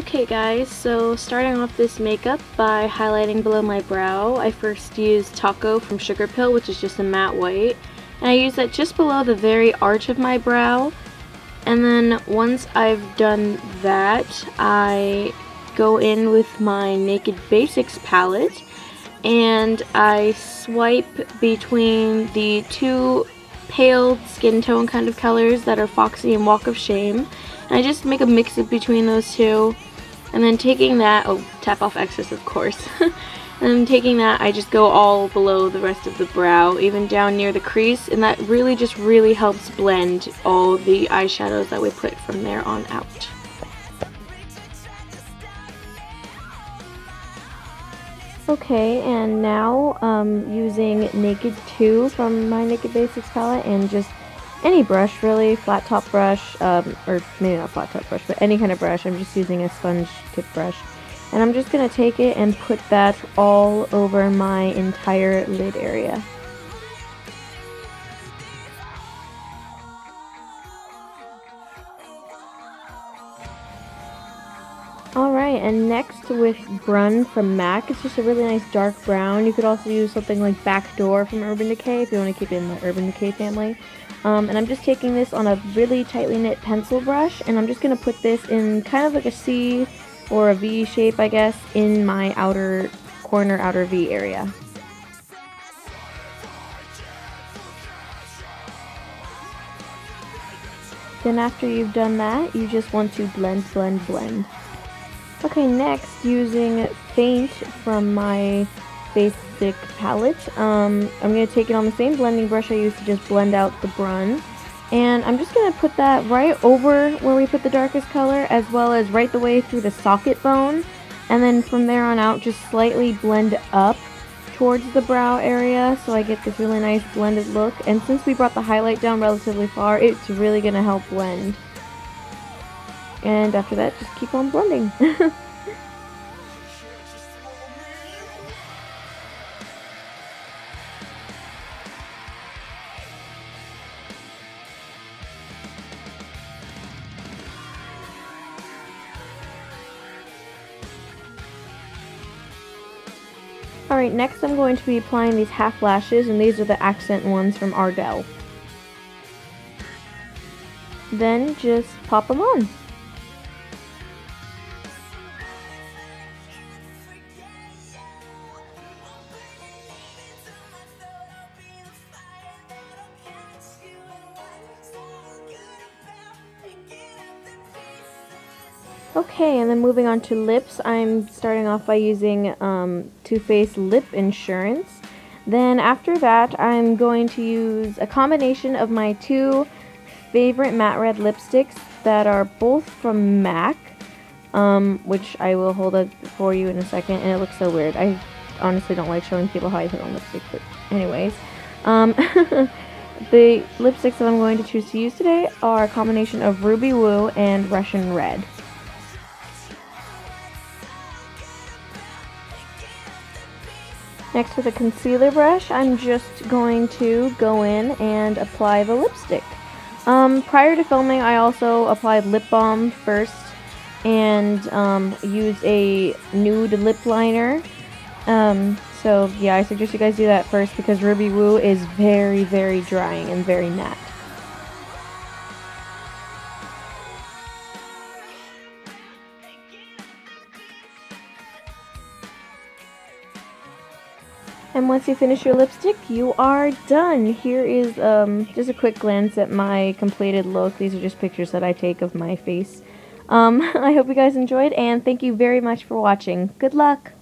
Okay guys, so starting off this makeup by highlighting below my brow, I first used Taco from Sugarpill, which is just a matte white. And I use that just below the very arch of my brow. And then once I've done that, I go in with my Naked Basics palette and I swipe between the two pale skin tone kind of colors that are Foxy and Walk of Shame. And I just make a mix between those two. And then taking that, oh, tap off excess of course. and then taking that, I just go all below the rest of the brow, even down near the crease. And that really just really helps blend all the eyeshadows that we put from there on out. Okay, and now um, using Naked 2 from my Naked Basics palette and just any brush really, flat top brush, um, or maybe not flat top brush, but any kind of brush. I'm just using a sponge tip brush. And I'm just going to take it and put that all over my entire lid area. Alright, and next with Brun from MAC, it's just a really nice dark brown. You could also use something like Backdoor from Urban Decay if you want to keep it in the Urban Decay family. Um, and I'm just taking this on a really tightly knit pencil brush, and I'm just going to put this in kind of like a C or a V shape, I guess, in my outer corner, outer V area. Then after you've done that, you just want to blend, blend, blend. Okay, next, using Faint from my basic palette, um, I'm going to take it on the same blending brush I used to just blend out the brun. And I'm just going to put that right over where we put the darkest color, as well as right the way through the socket bone. And then from there on out, just slightly blend up towards the brow area so I get this really nice blended look. And since we brought the highlight down relatively far, it's really going to help blend. And after that, just keep on blending. Alright, next I'm going to be applying these half lashes, and these are the accent ones from Ardell. Then just pop them on. Okay, and then moving on to lips, I'm starting off by using um, Too Faced Lip Insurance. Then after that, I'm going to use a combination of my two favorite matte red lipsticks that are both from MAC, um, which I will hold up for you in a second, and it looks so weird. I honestly don't like showing people how I put on lipstick, but anyways. Um, the lipsticks that I'm going to choose to use today are a combination of Ruby Woo and Russian Red. Next with a concealer brush, I'm just going to go in and apply the lipstick. Um, prior to filming, I also applied lip balm first and um, used a nude lip liner. Um, so yeah, I suggest you guys do that first because Ruby Woo is very, very drying and very matte. And once you finish your lipstick, you are done. Here is um, just a quick glance at my completed look. These are just pictures that I take of my face. Um, I hope you guys enjoyed, and thank you very much for watching. Good luck!